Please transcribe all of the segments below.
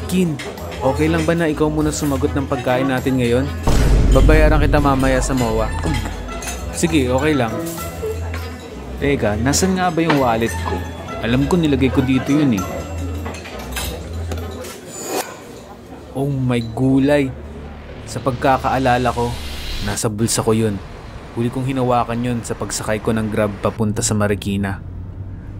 Arkin, okay lang ba na ikaw muna sumagot ng pagkain natin ngayon? Babayaran kita mamaya sa MOA. Sige, okay lang. Teka, nasan nga ba yung wallet ko? Alam ko nilagay ko dito yun eh. Oh my gulay. Sa pagkakaalala ko, nasa bulsa ko yun. Huli kong hinawakan yun sa pagsakay ko ng grab papunta sa Marikina.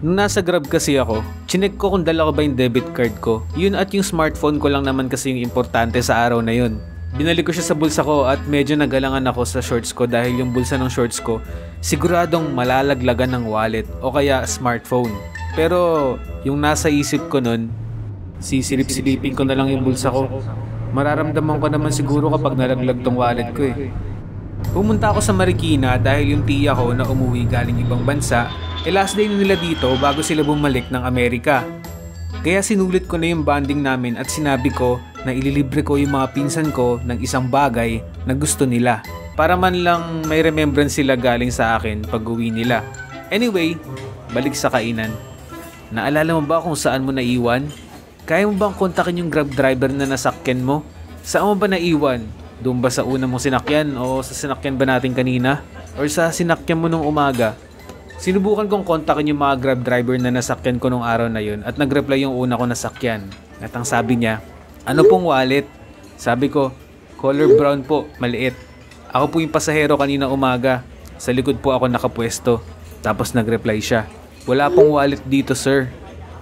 Nung nasa grab kasi ako, chinek ko kung dala ko ba yung debit card ko. Yun at yung smartphone ko lang naman kasi yung importante sa araw na yun. Binalik ko siya sa bulsa ko at medyo nagalangan ako sa shorts ko dahil yung bulsa ng shorts ko siguradong malalaglagan ng wallet o kaya smartphone. Pero yung nasa isip ko nun, sisilip-silipin ko na lang yung bulsa ko. Mararamdaman ko naman siguro kapag nalaglag tong wallet ko eh. Pumunta ako sa Marikina dahil yung tiya ko na umuwi galing ibang bansa E last day nila dito bago sila bumalik ng Amerika. Kaya sinulit ko na yung bonding namin at sinabi ko na ililibre ko yung mga pinsan ko ng isang bagay na gusto nila. Para man lang may remembrance sila galing sa akin pag uwi nila. Anyway, balik sa kainan. Naalala mo ba kung saan mo naiwan? Kaya mo bang kontakin yung grab driver na nasakyan mo? Saan mo ba naiwan? Doon ba sa una mong sinakyan o sa sinakyan ba natin kanina? Or sa sinakyan mo nung umaga? Sinubukan kong kontakin yung mga grab driver na nasakyan ko nung araw na yun at nag-reply yung una ko nasakyan. At ang sabi niya, ano pong wallet? Sabi ko, color brown po, maliit. Ako po yung pasahero kanina umaga. Sa likod po ako nakapwesto. Tapos nag-reply siya, wala pong wallet dito sir.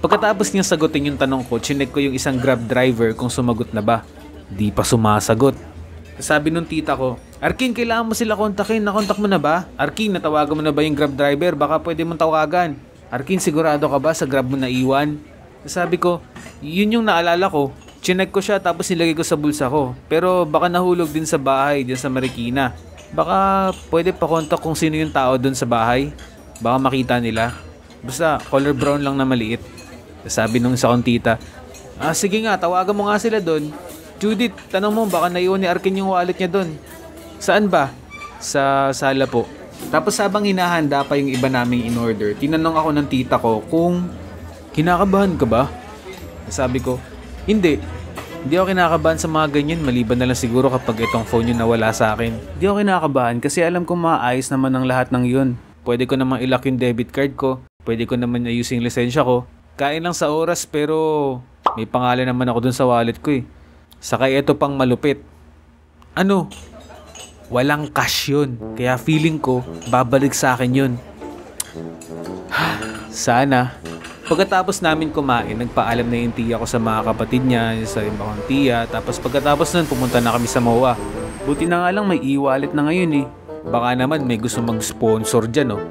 Pagkatapos niya sagutin yung tanong ko, chinek ko yung isang grab driver kung sumagot na ba. Di pa sumasagot. Sabi nung tita ko, Arkin, kailangan mo sila kontakin. Nakontak mo na ba? Arkin, natawagan mo na ba yung grab driver? Baka pwede mong tawagan. Arkin, sigurado ka ba sa grab mo na iwan? Sabi ko, yun yung naalala ko. Chinek ko siya tapos nilagay ko sa bulsa ko. Pero baka nahulog din sa bahay din sa Marikina. Baka pwede pa kontak kung sino yung tao doon sa bahay. Baka makita nila. Basta color brown lang na maliit. Sabi nung isa kong tita, Ah, sige nga, tawagan mo nga sila doon. Judith, tanong mo, baka naiwan ni Arkin yung wallet niya doon. Saan ba? Sa sala po. Tapos habang hinahanda pa yung iba naming in-order, tinanong ako ng tita ko kung kinakabahan ka ba? Sabi ko, hindi. Hindi ako kinakabahan sa mga ganyan maliban na lang siguro kapag itong phone yung nawala sa akin. Hindi ako kinakabahan kasi alam kong maayos naman ang lahat ng yun. Pwede ko namang ilock yung debit card ko. Pwede ko naman ayusin yung lisensya ko. Kain lang sa oras pero may pangalan naman ako dun sa wallet ko eh. Saka ito pang malupit. Ano? Walang cash yun. Kaya feeling ko, babalik sa akin yun. Sana. Pagkatapos namin kumain, nagpaalam na yung tiya ko sa mga kapatid niya, sa iba kong tiya. Tapos pagkatapos nun, pumunta na kami sa MOA. Buti na nga lang may e-wallet na ngayon eh. Baka naman may gusto mag-sponsor dyan oh.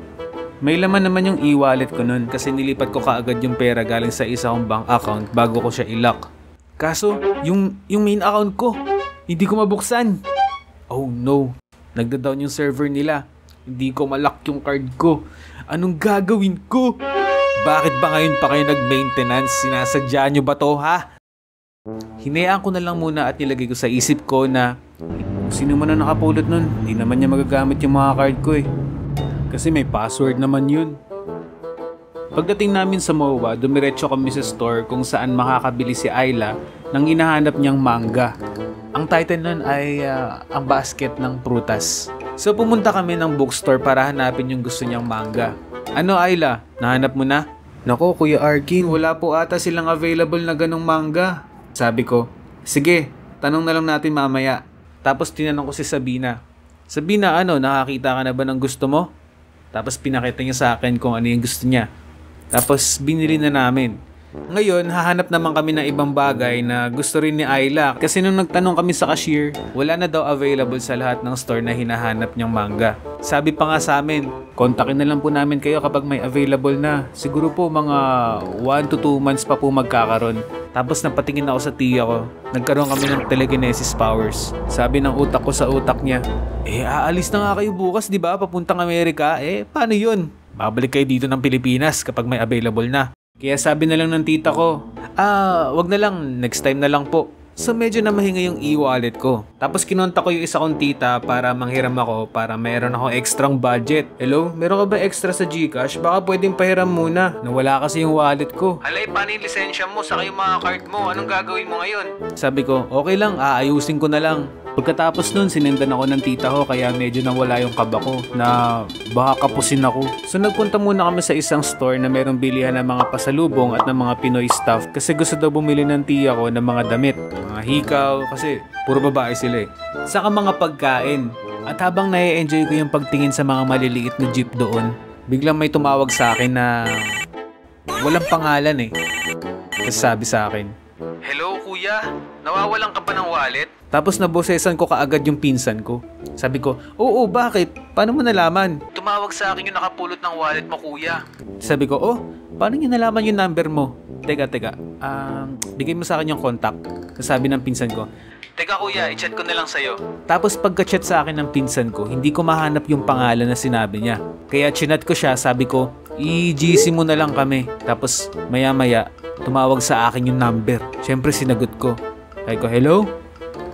May laman naman yung e-wallet ko nun kasi nilipat ko kaagad yung pera galing sa isa kong bank account bago ko siya ilock. Kaso, yung, yung main account ko, hindi ko mabuksan. Oh no, nagda-down yung server nila. Hindi ko malak yung card ko. Anong gagawin ko? Bakit ba ngayon pa kayo nag-maintenance? Sinasadya nyo ba to ha? Hinayaan ko na lang muna at nilagay ko sa isip ko na kung sino man na nakapulot nun, hindi naman niya magagamit yung mga card ko eh. Kasi may password naman yun. Pagdating namin sa MOA, dumiretso kami sa store kung saan makakabili si Ayla ng hinahanap niyang manga. Ang title nun ay uh, Ang Basket ng Prutas. So pumunta kami ng bookstore para hanapin yung gusto niyang manga. Ano Ayla, nahanap mo na? Nako Kuya Arkin, wala po ata silang available na ganong manga. Sabi ko, sige, tanong na lang natin mamaya. Tapos tinanong ko si Sabina, Sabina ano, nakakita ka na ba ng gusto mo? Tapos pinakita niya sa akin kung ano yung gusto niya. Tapos binili na namin. Ngayon, hahanap naman kami ng ibang bagay na gusto rin ni Ayla. Kasi nung nagtanong kami sa cashier, wala na daw available sa lahat ng store na hinahanap niyang manga. Sabi pa nga sa amin, kontakin na lang po namin kayo kapag may available na. Siguro po mga 1 to 2 months pa po magkakaroon. Tapos napatingin ako sa tiya ko. Nagkaroon kami ng telekinesis powers. Sabi ng utak ko sa utak niya, eh aalis na nga kayo bukas, di ba? Papuntang Amerika. Eh, paano yun? Babalik kayo dito ng Pilipinas kapag may available na. Kaya sabi na lang ng tita ko, ah, wag na lang, next time na lang po. So medyo na mahinga yung e-wallet ko. Tapos kinonta ko yung isa kong tita para manghiram ako para mayroon ako extrang budget. Hello, meron ka ba extra sa Gcash? Baka pwedeng pahiram muna. Nawala kasi yung wallet ko. Alay, paano yung lisensya mo? Saka yung mga card mo? Anong gagawin mo ngayon? Sabi ko, okay lang, aayusin ko na lang. Pagkatapos nun, sinendan ako ng tita ko kaya medyo nawala yung kaba ko na baka kapusin ako. So nagpunta muna kami sa isang store na merong bilihan ng mga pasalubong at ng mga Pinoy stuff kasi gusto daw bumili ng tiya ko ng mga damit, mga hikaw kasi puro babae sila eh. Saka mga pagkain. At habang nai-enjoy ko yung pagtingin sa mga maliliit na jeep doon, biglang may tumawag sa akin na walang pangalan eh. Tapos sabi sa akin, Hello kuya, nawawalan ka ba ng wallet? Tapos nabosesan ko kaagad yung pinsan ko. Sabi ko, oo bakit? Paano mo nalaman? Tumawag sa akin yung nakapulot ng wallet mo kuya. Sabi ko, oh, paano niyo nalaman yung number mo? Teka, teka, um, bigay mo sa akin yung contact. Sabi ng pinsan ko, Teka kuya, i-chat ko na lang sa'yo. Tapos pagka-chat sa akin ng pinsan ko, hindi ko mahanap yung pangalan na sinabi niya. Kaya chinat ko siya, sabi ko, i-GC mo na lang kami. Tapos maya-maya, tumawag sa akin yung number. Siyempre sinagot ko. Sabi ko, hello?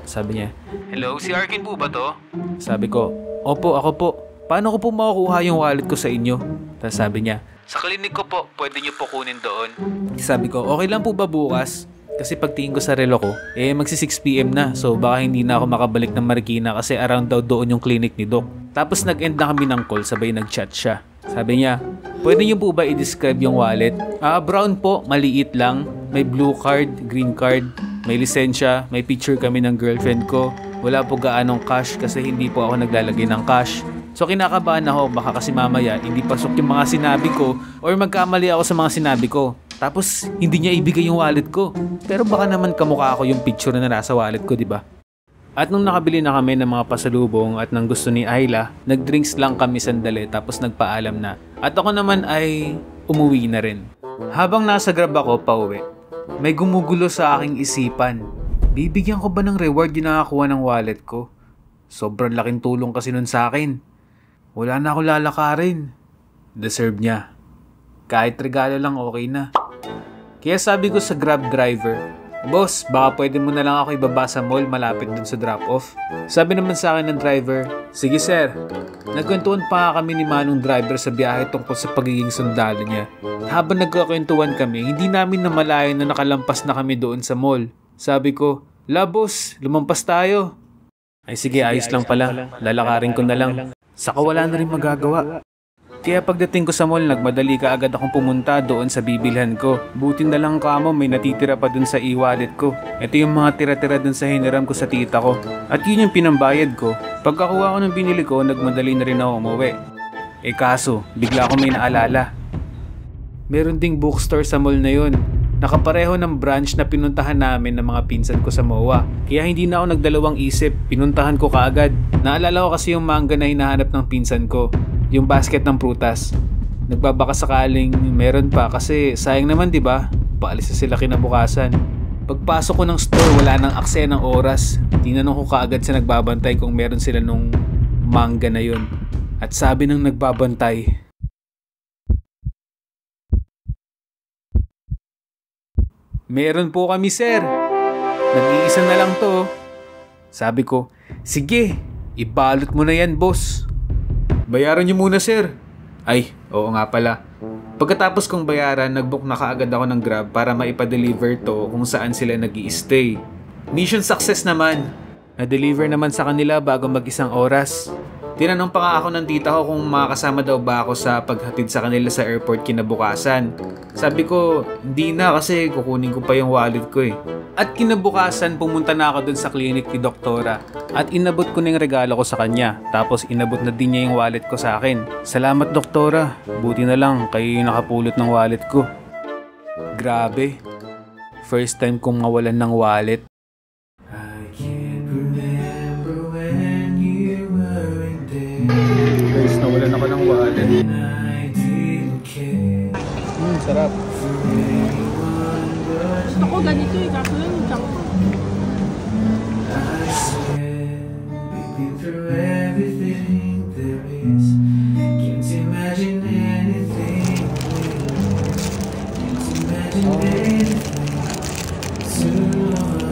Sabi niya, Hello, si Arkin po ba to? Sabi ko, Opo, ako po. Paano ko po makukuha yung wallet ko sa inyo? Tapos sabi niya, Sa klinik ko po, pwede niyo po kunin doon. Sabi ko, okay lang po ba bukas? Kasi pagtingin ko sa relo ko, eh magsi 6pm na. So baka hindi na ako makabalik ng Marikina kasi around daw doon yung clinic ni Doc. Tapos nag-end na kami ng call, sabay nag-chat siya. Sabi niya, pwede niyo po ba i-describe yung wallet? Ah, brown po, maliit lang. May blue card, green card, may lisensya, may picture kami ng girlfriend ko. Wala po gaanong cash kasi hindi po ako naglalagay ng cash. So kinakabahan ako baka kasi mamaya hindi pasok yung mga sinabi ko or magkamali ako sa mga sinabi ko. Tapos hindi niya ibigay yung wallet ko. Pero baka naman kamukha ako yung picture na nasa wallet ko, di ba? At nung nakabili na kami ng mga pasalubong at nang gusto ni Ayla, nagdrinks lang kami sandali tapos nagpaalam na. At ako naman ay umuwi na rin. Habang nasa grab ako pauwi, may gumugulo sa aking isipan. Bibigyan ko ba ng reward yung nakakuha ng wallet ko? Sobrang laking tulong kasi nun sa akin. Wala na ako lalakarin. Deserve niya. Kahit regalo lang okay na. Kaya sabi ko sa grab driver, Boss, baka pwede mo na lang ako ibaba sa mall malapit dun sa drop-off. Sabi naman sa akin ng driver, Sige sir. Nagkwentuhan pa kami ni Manong driver sa biyahe tungkol sa pagiging sundalo niya. Habang nagkakwentuhan kami, hindi namin namalayan na nakalampas na kami doon sa mall. Sabi ko, La boss, lumampas tayo. Ay sige, ayos lang pala. Lalakarin ko na lang. Saka wala na rin magagawa. Kaya pagdating ko sa mall, nagmadali ka agad akong pumunta doon sa bibilhan ko. Buti na lang kamo may natitira pa dun sa e-wallet ko. Ito yung mga tira-tira dun sa hiniram ko sa tita ko. At yun yung pinambayad ko. Pagkakuha ko ng binili ko, nagmadali na rin ako umuwi. Eh kaso, bigla ako may naalala. Meron ding bookstore sa mall na yun. Nakapareho ng branch na pinuntahan namin ng mga pinsan ko sa MOA. Kaya hindi na ako nagdalawang isip, pinuntahan ko kaagad. Naalala ko kasi yung manga na hinahanap ng pinsan ko yung basket ng prutas. Nagbabaka sakaling meron pa kasi sayang naman 'di ba? Paalis na sila kinabukasan. Pagpasok ko ng store, wala nang akse ng oras. Tinanong ko kaagad sa nagbabantay kung meron sila nung manga na yun. At sabi ng nagbabantay, Meron po kami sir. Nag-iisa na lang to. Sabi ko, sige, ibalot mo na yan boss. Bayaran niyo muna sir. Ay, oo nga pala. Pagkatapos kong bayaran, nagbook na kaagad ako ng Grab para maipa-deliver to kung saan sila nag stay Mission success naman. Na-deliver naman sa kanila bago mag-isang oras. Tinanong pa nga ako ng tita ko kung makakasama daw ba ako sa paghatid sa kanila sa airport kinabukasan. Sabi ko, hindi na kasi kukunin ko pa yung wallet ko eh. At kinabukasan pumunta na ako dun sa clinic ni doktora at inabot ko na yung regalo ko sa kanya. Tapos inabot na din niya yung wallet ko sa akin. Salamat doktora, buti na lang kayo yung nakapulot ng wallet ko. Grabe, first time kong mawalan ng wallet. Wallet. Hmm, sarap. Gusto ko ganito eh, kaso chunk.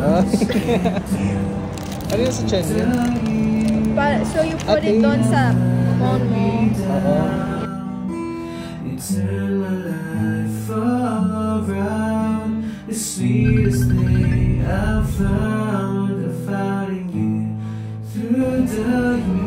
Ah. ano yung sa chan niya? So you put Okay. it doon sa hold me down turn my life around. The sweetest thing I've found, I found in you through the.